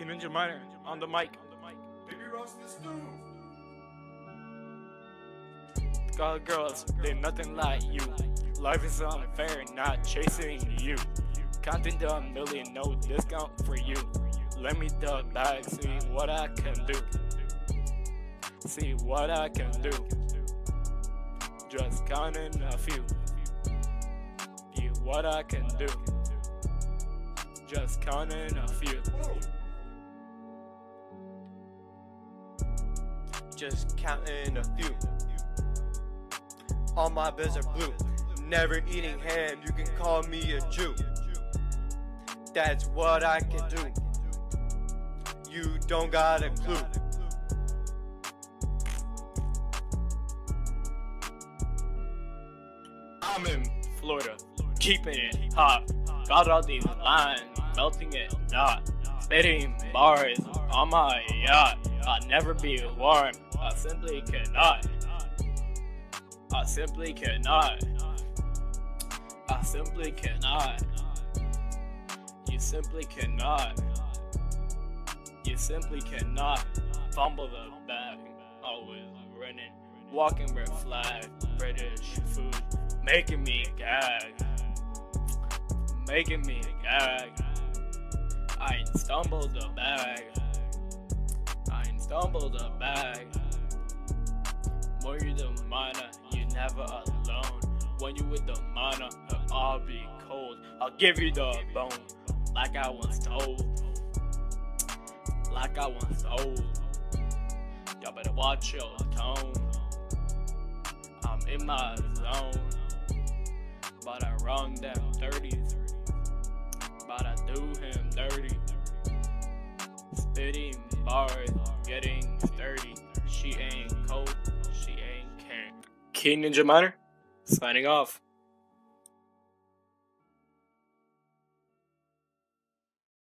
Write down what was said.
King Ninja Minor on the mic. Baby Ross the stew. God girls, they nothing like you. Life is unfair, not chasing you. Counting the million, no discount for you. Let me the bag, see what I can do. See what I can do. Just counting a few. See what I can do. Just counting a few. Just counting a few. All my bills are blue. Never eating ham, you can call me a Jew. That's what I can do. You don't got a clue. I'm in Florida, keeping it hot. Got all these lines, melting it not. Spitting bars on my yacht. I'll never be warm. I simply cannot. I simply cannot. I simply cannot. You simply cannot. You simply cannot fumble the bag. Always running, walking red flag, British food, making me gag, making me gag. I stumbled the bag. Stumbled the bag. More you the minor, you never alone. When you with the minor, it'll be cold. I'll give you the bone, like I once told. Like I once told. Y'all better watch your tone. I'm in my zone. But I wrong them 30s. Getting. She ain't cold, she ain't can. King Ninja Minor, signing off.